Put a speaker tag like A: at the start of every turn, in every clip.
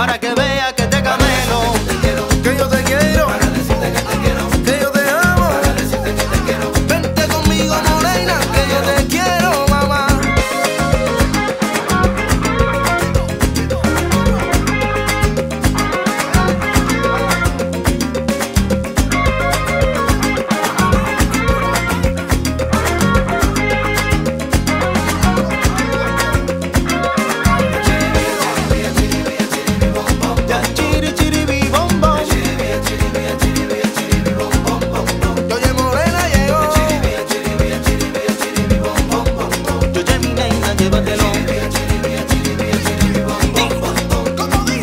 A: para que llévatelo.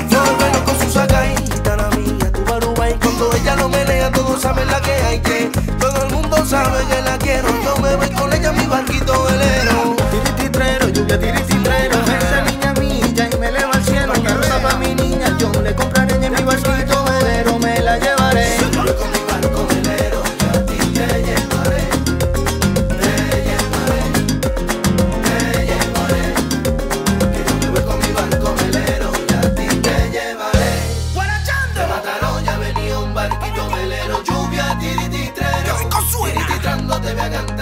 B: Volvelo con su sacaíta, la mía, tu baruba y cuando ella lo menea, todos saben la que hay que. Todo el mundo sabe que la quiero, yo me voy con ella mi barquito velero. te vegan.